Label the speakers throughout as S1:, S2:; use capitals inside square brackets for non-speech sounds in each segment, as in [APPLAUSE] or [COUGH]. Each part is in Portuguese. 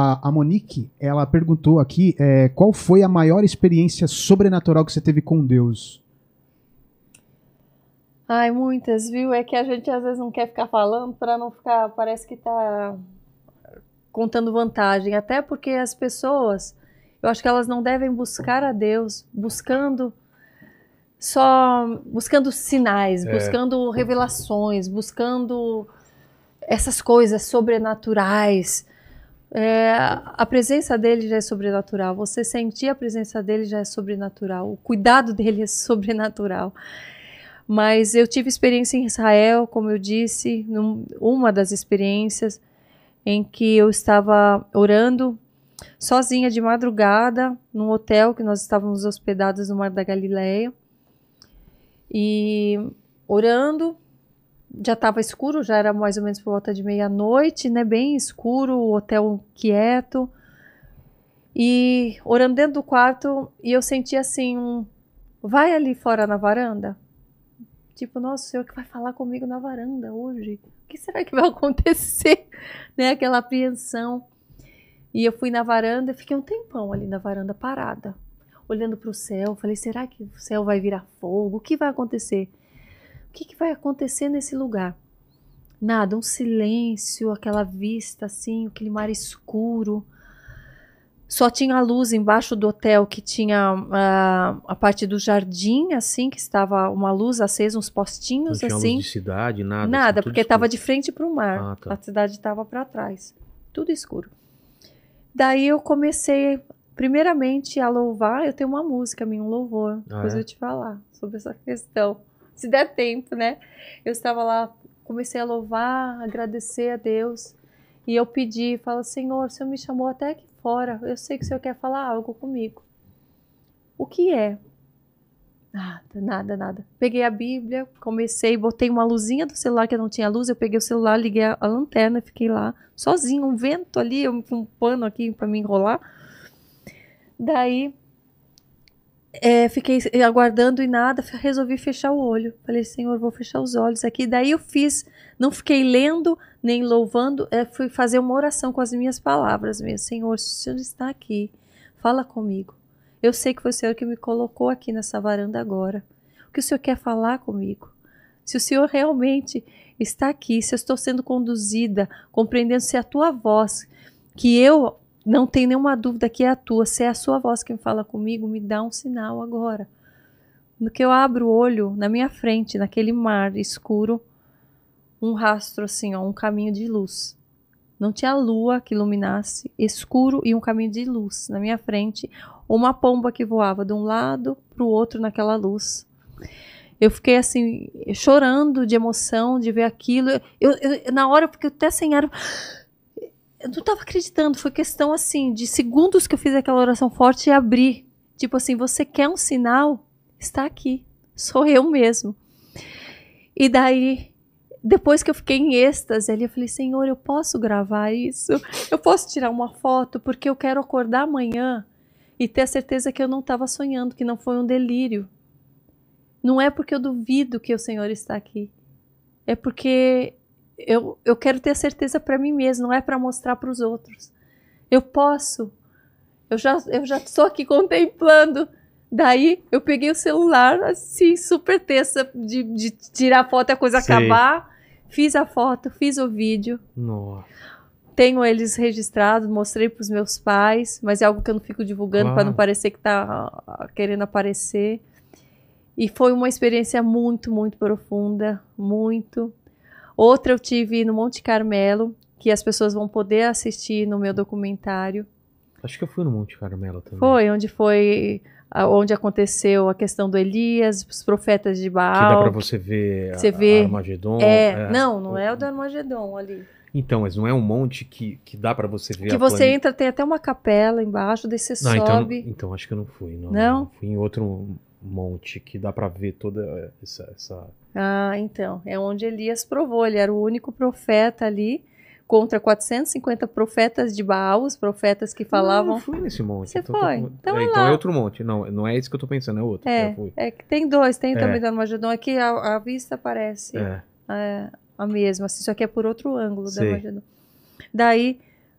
S1: A, a Monique, ela perguntou aqui é, qual foi a maior experiência sobrenatural que você teve com Deus?
S2: Ai, muitas, viu? É que a gente às vezes não quer ficar falando para não ficar, parece que tá contando vantagem, até porque as pessoas, eu acho que elas não devem buscar a Deus buscando só buscando sinais,
S3: É.
S2: buscando revelações, buscando essas coisas sobrenaturais. É, a presença dele já é sobrenatural. Você sentir a presença dele já é sobrenatural. O cuidado dele [LAUGHS] é sobrenatural. Mas eu tive experiência em Israel, como eu disse, num- uma das experiências em que eu estava orando sozinha de madrugada num hotel que nós estávamos hospedados no Mar da Galileia. E orando, já estava escuro, já era mais ou menos por volta de meia-noite, né? Bem escuro, o hotel quieto. E orando dentro do quarto, e eu senti assim um vai ali fora na varanda. Tipo, nossa, o senhor que vai falar comigo na varanda hoje. O que será que vai [LAUGHS] acontecer? [LAUGHS] né? Aquela apreensão. E eu fui na varanda fiquei um tempão ali na varanda parada, olhando para o céu. Falei, será que o céu vai virar fogo? O que vai acontecer? O que, que vai acontecer nesse lugar? Nada, um silêncio, aquela vista assim, aquele mar escuro. Só tinha a luz embaixo do hotel que tinha ah, a parte do jardim, assim, que estava uma luz acesa, uns
S3: Não
S2: postinhos
S3: tinha
S2: assim.
S3: luz de cidade, nada. assim,
S2: Nada,
S3: tudo
S2: porque estava de frente para o mar.
S3: Ah, tá.
S2: A cidade estava para trás. Tudo escuro. Daí eu comecei, primeiramente, a louvar. Eu tenho uma música minha, um louvor.
S3: Ah,
S2: depois
S3: é?
S2: eu te falar sobre essa questão. Se der tempo, né? Eu estava lá, comecei a louvar, agradecer a Deus. E eu pedi, falo, Senhor, o Senhor me chamou até aqui fora. Eu sei que o Senhor quer falar algo comigo. O que é? Nada, nada, nada. Peguei a Bíblia, comecei, botei uma luzinha do celular que não tinha luz, eu peguei o celular, liguei a, lanterna fiquei lá, sozinho, um vento ali, um pano aqui para me enrolar. Daí, é, fiquei aguardando e nada, resolvi fechar o olho. Falei, Senhor, vou fechar os olhos aqui. Daí eu fiz, não fiquei lendo nem louvando, é, fui fazer uma oração com as minhas palavras mesmo. Senhor, se o Senhor está aqui, fala comigo. Eu sei que foi o Senhor que me colocou aqui nessa varanda agora. O que o Senhor quer falar comigo? Se o Senhor realmente está aqui, se eu estou sendo conduzida, compreendendo se é a tua voz, que eu não tenho nenhuma dúvida que é a tua, se é a sua voz que fala comigo, me dá um sinal agora. No que eu abro o olho, na minha frente, naquele mar escuro, um rastro assim, ó, um caminho de luz. Não tinha lua que iluminasse, escuro e um caminho de luz na minha frente, uma pomba que voava de um lado para o outro naquela luz. Eu fiquei assim, chorando de emoção de ver aquilo. Eu, eu- na hora, eu até sem ar. Eu não estava acreditando. Foi questão assim, de segundos que eu fiz aquela oração forte e abri. Tipo assim, você quer um sinal? Está aqui. Sou eu mesmo. E daí, depois que eu fiquei em êxtase ali, eu falei, Senhor, eu posso gravar isso? Eu posso tirar uma foto? Porque eu quero acordar amanhã e ter a certeza que eu não estava sonhando, que não foi um delírio. Não é porque eu duvido que o Senhor está aqui. É porque eu, eu quero ter a certeza para mim mesmo, não é para mostrar para os outros. Eu posso. Eu já, eu já estou aqui contemplando. Daí eu peguei o celular, assim, super terça, de, de tirar foto e a coisa
S3: Sei.
S2: acabar. Fiz a foto, fiz o vídeo.
S3: Nossa.
S2: Tenho eles registrados, mostrei para os meus pais, mas é algo que eu não fico divulgando para
S3: Claro.
S2: não parecer que está ah, querendo aparecer. E foi uma experiência muito, muito profunda, muito. Outra eu tive no Monte Carmelo, que as pessoas vão poder assistir no meu documentário.
S3: Acho que eu fui no Monte Carmelo também.
S2: Foi onde foi onde aconteceu a questão do Elias, os profetas de
S3: Que dá
S2: Baal.
S3: pra você ver
S2: Você
S3: a,
S2: vê.
S3: Armagedon.
S2: É, não, não é o do Armagedon ali.
S3: Então, mas não é um monte que, que dá pra você ver
S2: Que você entra, tem até uma capela embaixo, daí você
S3: Não, então,
S2: sobe.
S3: então acho que eu não fui. Não,
S2: Não?
S3: Fui em outro monte que dá pra ver toda essa. essa...
S2: Ah, então. É onde Elias provou. Ele era o único profeta ali, contra 450 profetas de Baal, os profetas que
S3: Não,
S2: falavam.
S3: eu fui nesse monte.
S2: Você
S3: então tô
S2: foi?
S3: com-
S2: Então
S3: é,
S2: é
S3: então é outro monte. Não, não é esse que eu tô pensando, é outro.
S2: É, é que tem dois, tem
S3: É.
S2: também do Armagedon. Aqui a, a vista parece
S3: É.
S2: é, a mesma, assim, só que é por outro ângulo do
S3: Sei.
S2: Armagedon. Daí,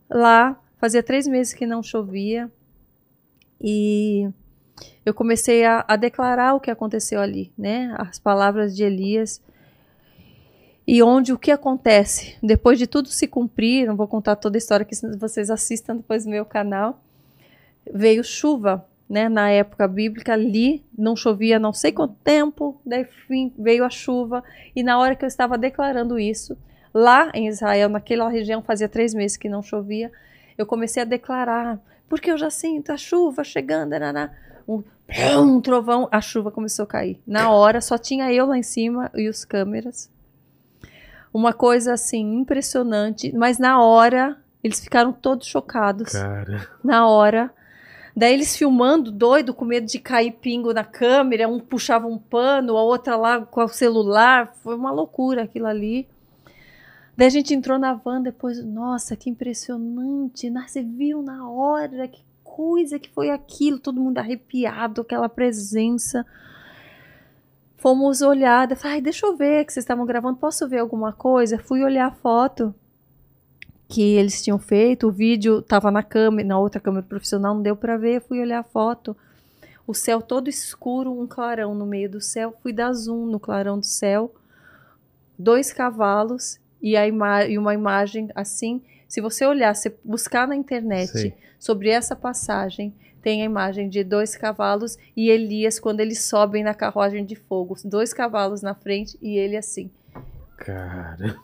S2: lá, Fazia três meses que não chovia. E eu comecei a, a declarar o que aconteceu ali, né? As palavras de Elias. E onde o que acontece? Depois de tudo se cumprir, não vou contar toda a história que vocês assistam depois no meu canal, veio chuva, né? Na época bíblica ali não chovia não sei quanto tempo, daí fim, veio a chuva e na hora que eu estava declarando isso, lá em Israel, naquela região fazia três meses que não chovia, eu comecei a declarar, porque eu já sinto a chuva chegando, nananá. Um, um trovão, a chuva começou a cair. Na hora só tinha eu lá em cima e os câmeras uma coisa assim impressionante, mas na hora eles ficaram todos chocados.
S3: Cara.
S2: Na hora. Daí eles filmando, doido, com medo de cair pingo na câmera, um puxava um pano, a outra lá com o celular, foi uma loucura aquilo ali. Daí a gente entrou na van depois, nossa, que impressionante, você viu na hora, que coisa que foi aquilo, todo mundo arrepiado, aquela presença fomos olhar, eu falei, deixa eu ver que vocês estavam gravando, posso ver alguma coisa? Fui olhar a foto que eles tinham feito, o vídeo estava na câmera, na outra câmera profissional, não deu para ver, fui olhar a foto. O céu todo escuro, um clarão no meio do céu, fui dar zoom no clarão do céu, dois cavalos e, a e uma imagem assim. Se você olhar, se buscar na internet
S3: Sei.
S2: sobre essa passagem, tem a imagem de dois cavalos e Elias quando eles sobem na carruagem de fogo, dois cavalos na frente e ele assim.
S3: Caramba.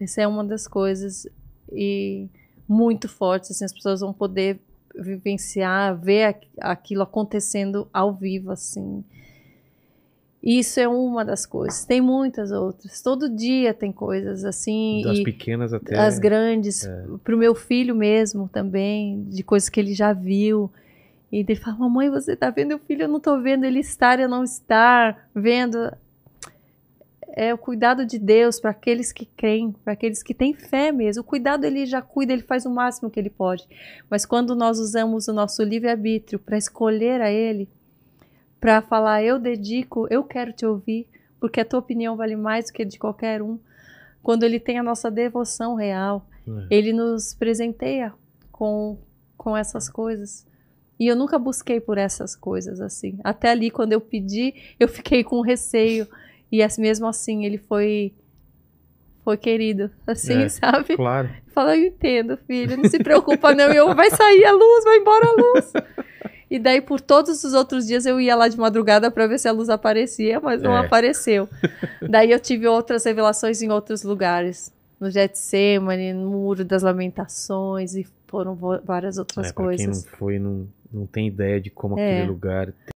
S2: Essa é uma das coisas e muito fortes, assim, as pessoas vão poder vivenciar, ver aqu- aquilo acontecendo ao vivo, assim. Isso é uma das coisas. Tem muitas outras. Todo dia tem coisas assim.
S3: Das pequenas até.
S2: as grandes,
S3: É.
S2: pro meu filho mesmo também, de coisas que ele já viu. E ele fala, mamãe, você tá vendo o filho? Eu não tô vendo ele estar, eu não estar vendo. É o cuidado de Deus para aqueles que creem, para aqueles que têm fé mesmo. O cuidado ele já cuida, ele faz o máximo que ele pode. Mas quando nós usamos o nosso livre-arbítrio para escolher a ele, para falar, eu dedico, eu quero te ouvir, porque a tua opinião vale mais do que a de qualquer um. Quando ele tem a nossa devoção real,
S3: É.
S2: ele nos presenteia com, com essas coisas. E eu nunca busquei por essas coisas assim. Até ali, quando eu pedi, eu fiquei com receio. E mesmo assim, ele foi foi querido, [LAUGHS] assim,
S3: É.
S2: sabe?
S3: Claro.
S2: Fala, eu entendo, filho, não se preocupa não, eu vai sair a luz, vai embora a luz. [LAUGHS] E daí por todos os outros dias eu ia lá de madrugada para ver se a luz aparecia, mas não
S3: É.
S2: apareceu. [LAUGHS] daí eu tive outras revelações em outros lugares, no Getsemane, no Muro das Lamentações e foram várias outras
S3: É, pra quem não
S2: coisas.
S3: foi, não, não tem ideia de como
S2: É.
S3: aquele lugar